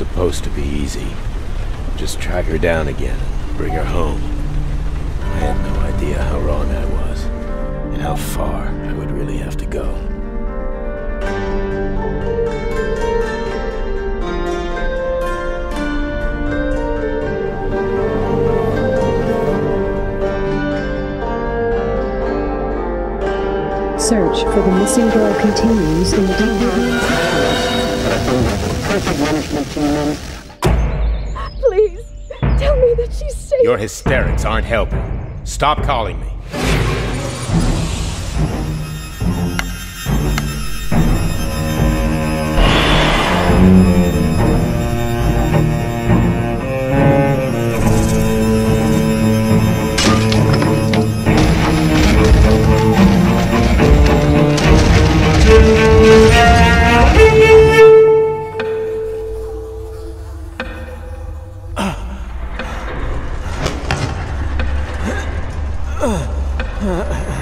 supposed to be easy. Just track her down again and bring her home. I had no idea how wrong I was, and how far I would really have to go. Search for the missing girl continues in the DPD. Please, tell me that she's safe. Your hysterics aren't helping. Stop calling me. Thank you. Uh, uh.